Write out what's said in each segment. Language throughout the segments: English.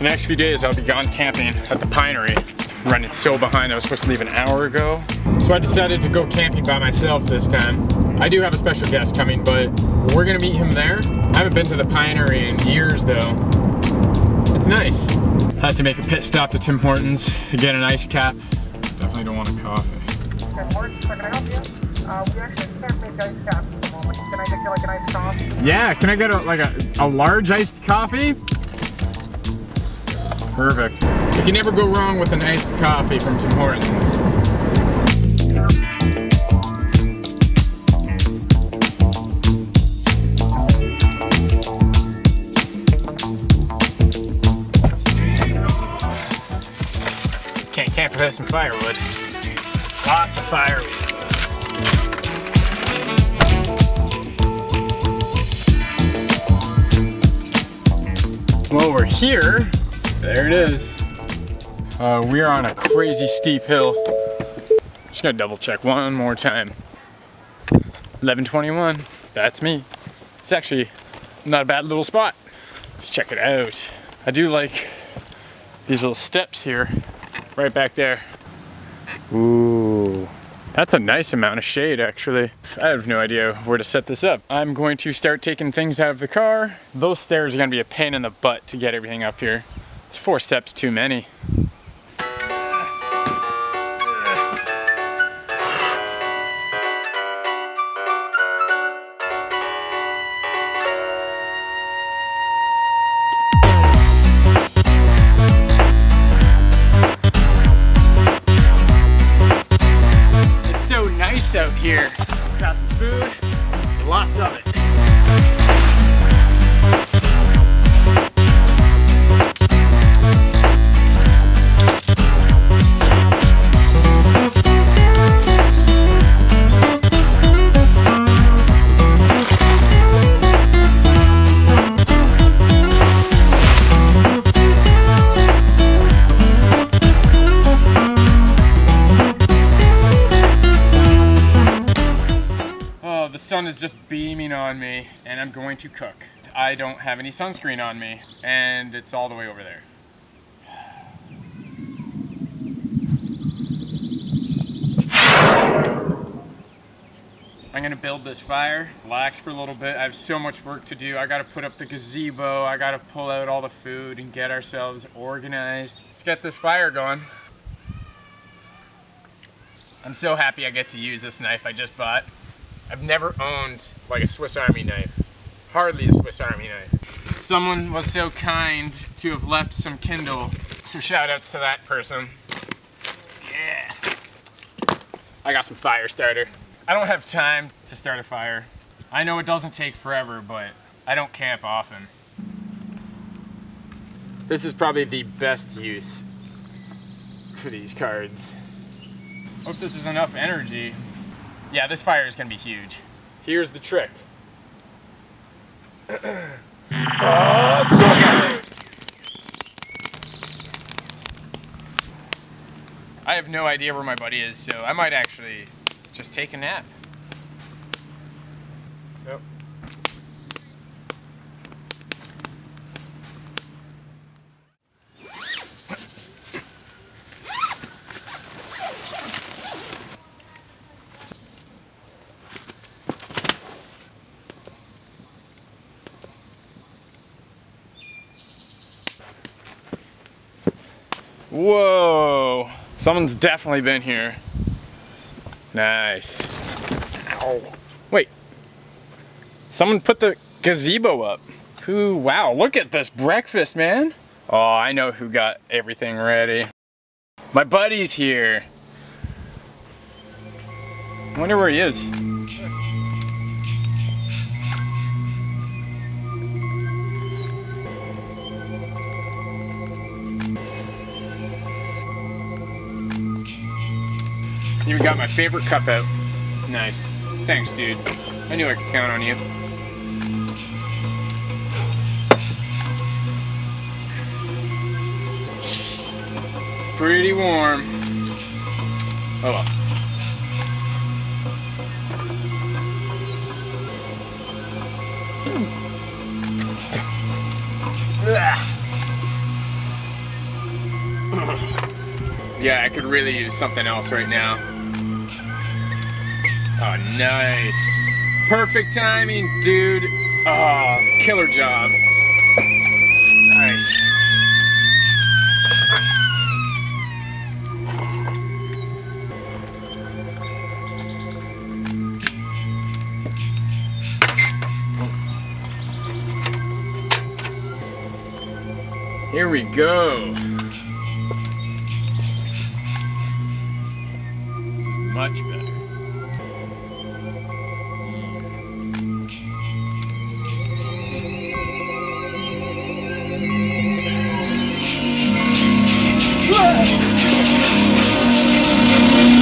The next few days I'll be gone camping at the Pinery. running so behind, I was supposed to leave an hour ago. So I decided to go camping by myself this time. I do have a special guest coming, but we're gonna meet him there. I haven't been to the Pinery in years though. It's nice. I had to make a pit stop to Tim Hortons to get an ice cap. Definitely don't want a coffee. Tim Hortons, how can I help you? Uh, we actually can't make ice caps at the moment. Can I get you like an iced coffee? Yeah, can I get a, like a, a large iced coffee? Perfect. You can never go wrong with an iced coffee from Tim Hortons. Can't camp without some firewood. Lots of firewood. Well, we're here. There it is. Uh, we are on a crazy steep hill. Just gotta double check one more time. 1121, that's me. It's actually not a bad little spot. Let's check it out. I do like these little steps here, right back there. Ooh, that's a nice amount of shade actually. I have no idea where to set this up. I'm going to start taking things out of the car. Those stairs are gonna be a pain in the butt to get everything up here. It's four steps too many. Is just beaming on me and I'm going to cook. I don't have any sunscreen on me and it's all the way over there. I'm gonna build this fire, relax for a little bit. I have so much work to do. I gotta put up the gazebo, I gotta pull out all the food and get ourselves organized. Let's get this fire going. I'm so happy I get to use this knife I just bought. I've never owned like a Swiss Army knife. Hardly a Swiss Army knife. Someone was so kind to have left some Kindle. So shout outs to that person. Yeah. I got some fire starter. I don't have time to start a fire. I know it doesn't take forever, but I don't camp often. This is probably the best use for these cards. Hope this is enough energy. Yeah, this fire is gonna be huge. Here's the trick. I have no idea where my buddy is, so I might actually just take a nap. Whoa! Someone's definitely been here. Nice. Ow. Wait. Someone put the gazebo up. Who? Wow, look at this breakfast, man. Oh, I know who got everything ready. My buddy's here. Wonder where he is. Even got my favorite cup out. Nice. Thanks, dude. I knew I could count on you. Pretty warm. Oh well. Hmm. Yeah, I could really use something else right now. Nice. Perfect timing, dude. Oh, killer job. Nice. Here we go. Much better.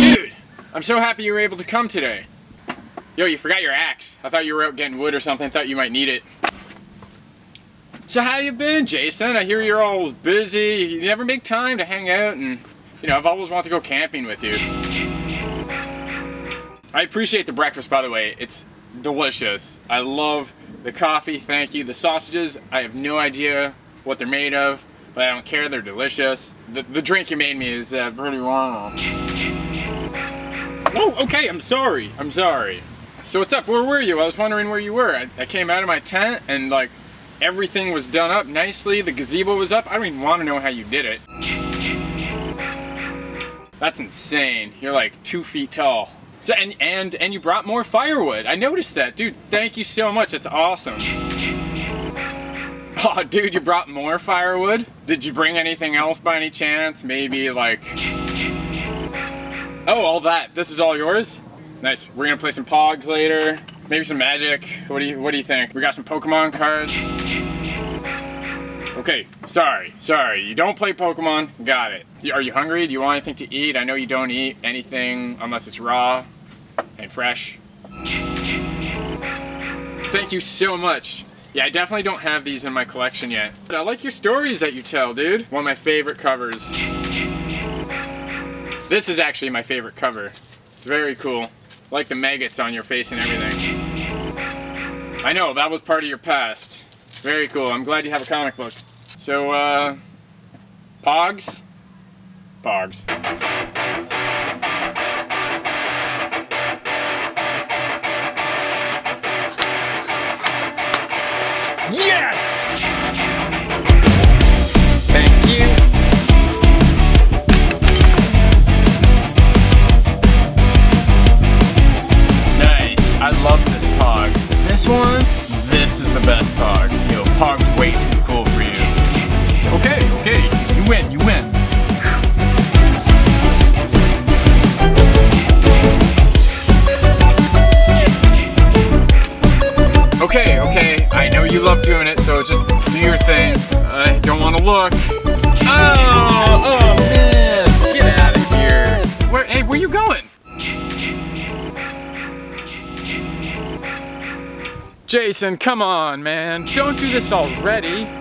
Dude, I'm so happy you were able to come today. Yo, you forgot your axe. I thought you were out getting wood or something. Thought you might need it. So how you been, Jason? I hear you're always busy. You never make time to hang out and, you know, I've always wanted to go camping with you. I appreciate the breakfast, by the way. It's delicious. I love the coffee, thank you. The sausages, I have no idea what they're made of, but I don't care, they're delicious. The, the drink you made me is uh, pretty wrong. Oh, okay, I'm sorry, I'm sorry. So what's up, where were you? I was wondering where you were. I, I came out of my tent and like, everything was done up nicely, the gazebo was up. I don't even want to know how you did it. That's insane. You're like two feet tall. So and and and you brought more firewood. I noticed that, dude. Thank you so much. That's awesome. Oh, dude, you brought more firewood? Did you bring anything else by any chance? Maybe like. Oh, all that. This is all yours. Nice. We're gonna play some Pogs later. Maybe some Magic. What do you What do you think? We got some Pokemon cards. Okay, sorry, sorry. You don't play Pokemon. Got it. Are you hungry? Do you want anything to eat? I know you don't eat anything unless it's raw and fresh. Thank you so much. Yeah, I definitely don't have these in my collection yet. But I like your stories that you tell, dude. One of my favorite covers. This is actually my favorite cover. It's very cool. I like the maggots on your face and everything. I know, that was part of your past. Very cool. I'm glad you have a comic book. So, uh, Pogs? Pogs. Win, you win. Okay, okay, I know you love doing it, so just do your thing. I don't want to look. Oh, oh man, get out of here. Where, hey, where you going? Jason, come on, man. Don't do this already.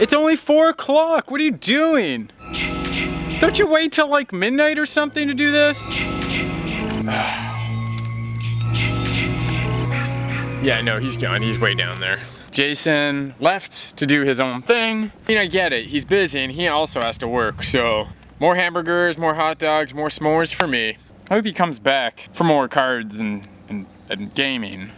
It's only four o'clock. What are you doing? Don't you wait till like midnight or something to do this? yeah, no, he's gone. He's way down there. Jason left to do his own thing. I mean, I get it. He's busy and he also has to work. So more hamburgers, more hot dogs, more s'mores for me. I hope he comes back for more cards and, and, and gaming.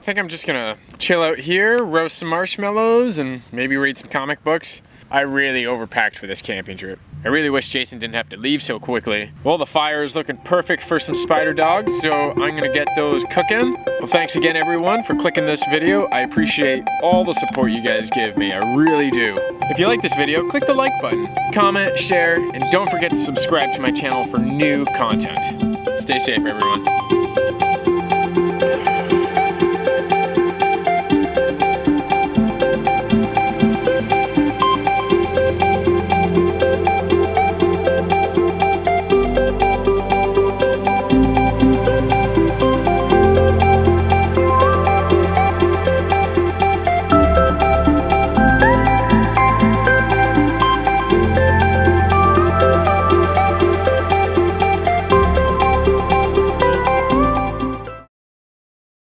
I think I'm just gonna chill out here, roast some marshmallows, and maybe read some comic books. I really overpacked for this camping trip. I really wish Jason didn't have to leave so quickly. Well, the fire is looking perfect for some spider dogs, so I'm gonna get those cooking. Well, thanks again everyone for clicking this video. I appreciate all the support you guys give me, I really do. If you like this video, click the like button, comment, share, and don't forget to subscribe to my channel for new content. Stay safe, everyone.